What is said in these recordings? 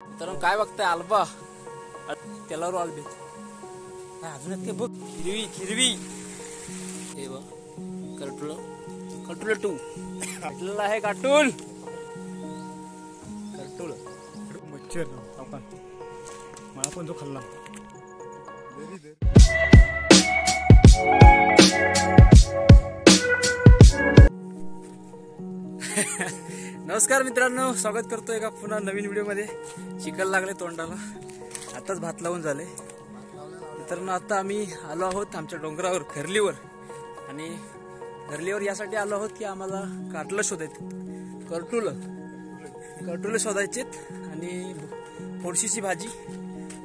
तर काय बघताय? अल्बा त्याला रोल बेत. काय अजून ते बघ. हिरवी हिरवी. हे बघ. कटुल कटुल टू. कटलेला आहे काटूल कटुल मच्छर. मला पण तो खाल्ला. नमस्कार मित्रांनो स्वागत करतो एका पुन्हा नवीन व्हिडिओमध्ये. चिकल लागले तोंडाला. आताच भात लावून झाले. मित्रांनो आता आम्ही आलो आहोत आमच्या डोंगरावर घरलीवर. आणि घरलीवर यासाठी आलो आहोत की आम्हाला काटलं शोधायचे. करटुलं करटुलं शोधायचेत आणि फोडशीची भाजी.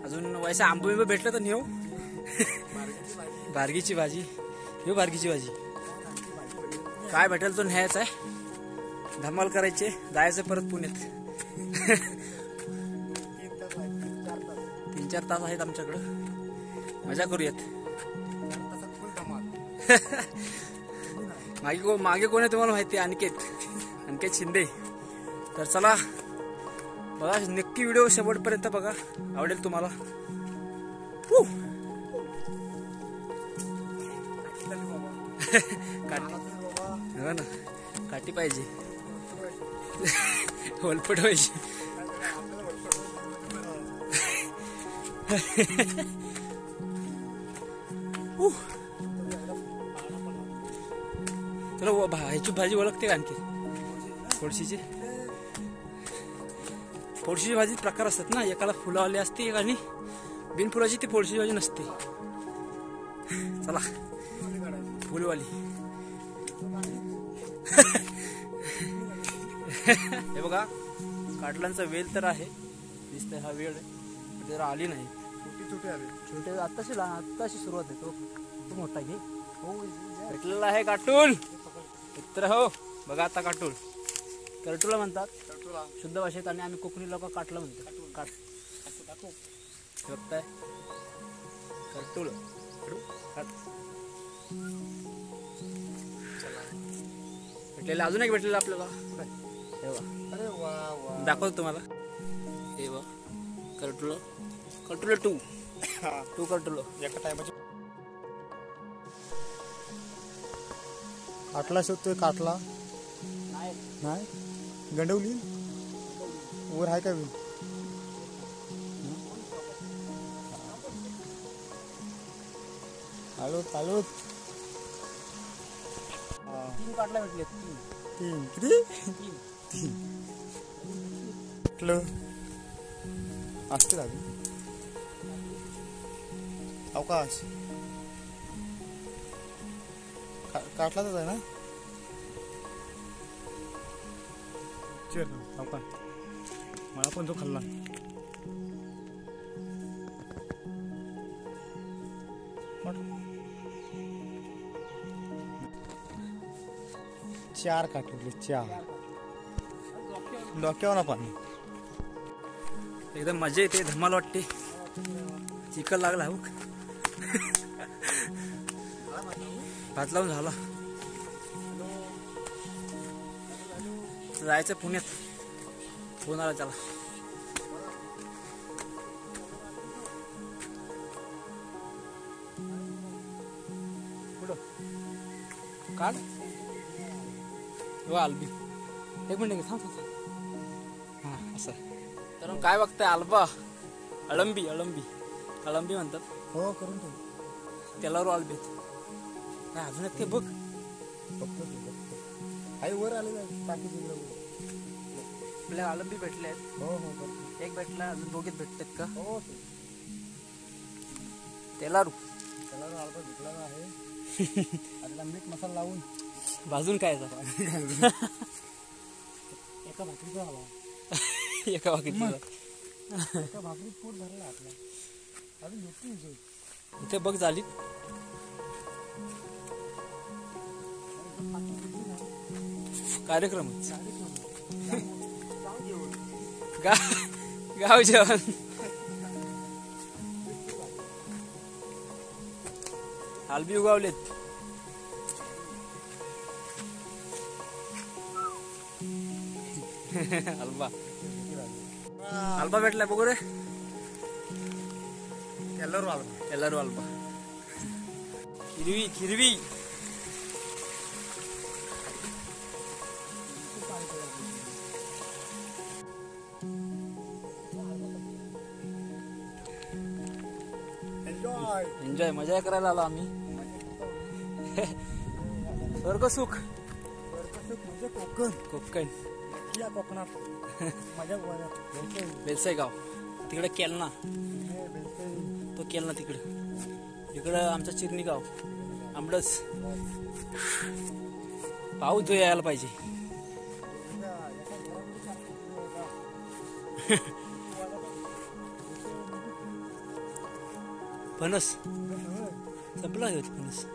अजून वैसा आंबो भेटलं तर नेऊ. बारगीची भाजी. नेऊ बारगीची भाजी. काय भेटेल तो न्यायचा आहे. धमाल करायचे जायचं परत पुण्यात. तीन चार तास आहेत आमच्याकडं. मजा करूयात. मागे को मागे कोण आहे तुम्हाला माहिती आहे? अनिकेत. अनिकेत शिंदे. तर चला बघा नक्की व्हिडिओ शेवटपर्यंत बघा. आवडेल तुम्हाला. Woo! काठी. हो ना काठी पाहिजे. वलपट पाहिजे उह. तुला ह्याची भाजी ओळखते का आणखी? फोडशीची फोडशीची भाजी प्रकार असतात ना. एकाला फुलावाली असते एक आणि बिनफुलाची ती फोडशीची भाजी नसते. चला. फुलवाली. हे बघा काटलांचा वेल तर आहे. दिसतंय हा वेळ. आहे जरा आली नाही. छोटी छोटी आले छोटे आत्ताशी लहान आत्ताशी सुरुवात आहे. तो तो मोठा घे भेटलेला आहे काटूल मित्र हो बघा आता काटूल करटुला म्हणतात. शुद्ध भाषेत आणि आम्ही कोकणी लोक काटलं म्हणतो. काट. हे बघताय. करटुल. भेटलेलं अजून एक भेटलेलं आपल्याला. हे अरे वा वा. दाखवतो तुम्हाला. हे बघ करटुलो करटुलो टू टू करटुलो एका टायमाची काटला शोधतोय काटला नाही. गंडवली? वर आहे का बी आलोत आलोत. तीन काटला भेटले तीन. तीन. किती? तीन. कुठलं? असते अजून? अवकाश काटलाच आहे ना? अवकाश मला पण तो खाल्ला. चार काटले चार. डोक्यावर पाणी एकदम मजा येते धमाल वाटते. चिकन लागला हो. भात लावून झाला. जायचं पुण्यात. फोन आला त्याला. काढ. हो आलबी. एक मिनिट थांब थांब. असं तर काय बघताय? अल्बा. अळंबी अळंबी. अळंबी म्हणतात. हो करून ठेव. त्याला रोल बेत. काय अजून ते बघ. आई वर आले आपल्याला अळंबी भेटले आहेत. हो हो एक भेटला अजून दोघेच भेटतात का? हो त्याला रू त्याला अर्धा घेतला आहे. आता मीठ मसाला लावून. भाजून काय? एका भाकरीचा आला एका वाकीत एका भाकरीत पोट भरला आपला अजून इथे. बघ झाली. कार्यक्रम. गाव जेवण. आलबी उगावलेत. हलवा. अल्बा भेटलाय बघू रे ಎಲ್ಲರೂ ಆದ್ರು ಎಲ್ಲರೂ ಅಲ್ಪ ಕಿರಿವಿ ಕಿರಿವಿ ಎಂಜಾಯ್ एन्जॉय मजा करायला आलो आम्ही स्वर्ग सुख म्हणजे कोकण कोकण या कोकणात मजा बेलसाई गाव. तिकडे केलना. तो केलना तिकडं. इकडं आमचं चिरणी गाव आंबडस पाऊस जो यायला पाहिजे. फणस. संपला होत फणस?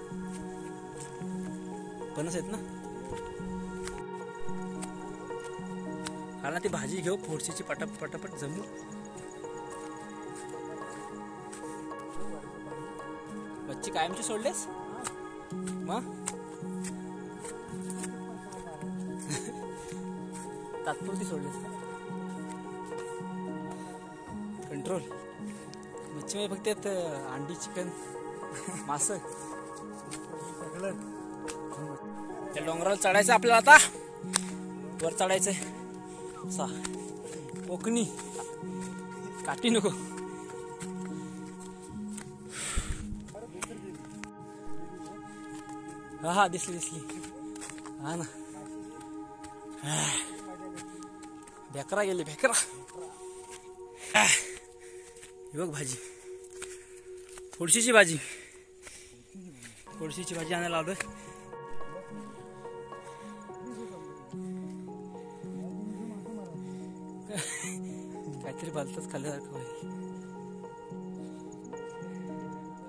फणस आहेत ना? ना ती भाजी घेऊ फोडशीची पटापट पटापट जमू बच्ची कायमची सोडलेस? मग तात्पुरती सोडलीस. कंट्रोल. मच्छी म्हणजे फक्त यात अंडी चिकन मास. सगळं. त्या डोंगराला चढायचं आपल्याला आता. वर चढायचंय. सा कोकणी काठी नको हा हा दिसली दिसली हा ना भेकरा गेली भेकरा बघ भाजी थोडशीची भाजी थोडशीची भाजी आणायला लावतो काहीतरी भलतच खाल्ल्यासारखं होईल.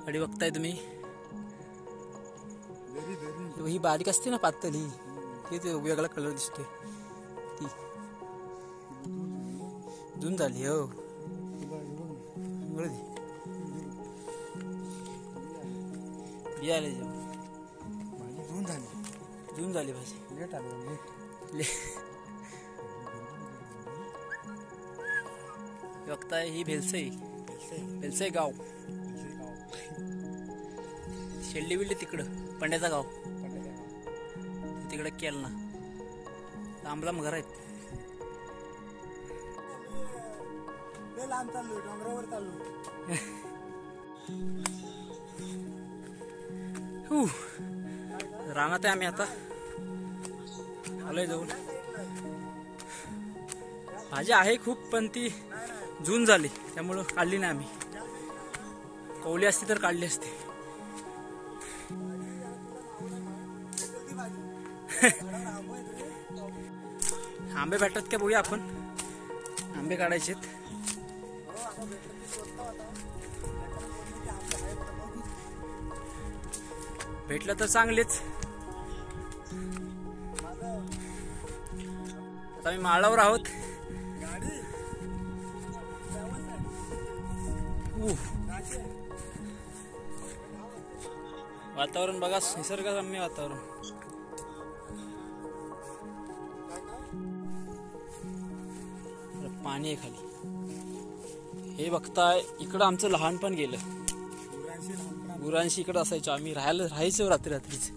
आणि बघताय तुम्ही. ही बारीक असते ना पातळ ही ती वेगळा कलर दिसतोय. ती. जून झाली हो. बिया आले जून झाली. जून झाली भाजी लेट आलो लेट. आता आहे ही भेलसे भेलसई गाव. शेल्डी बिल्ली तिकडं पंड्याचा गाव. तिकडं केलना लांब लांब घर आहेत. लांब चाललो डोंगरावर चाललो हू. रानात आहे आम्ही आता. आलोय जाऊन. भाजी आहे खूप पण ती जून झाली त्यामुळं काढली नाही आम्ही. कवली असती तर काढली असते. आंबे भेटतात का बघूया आपण? आंबे काढायचेत. भेटलं तर चांगलेच. आता आम्ही माळावर आहोत. वातावरण बघा निसर्गरम्य वातावरण. पाणी आहे खाली. हे बघताय इकडं आमचं लहानपण गेलं. गुरांशी गुरांशी इकडं असायचो आम्ही. राहायला राहायचो रात्री रात्रीच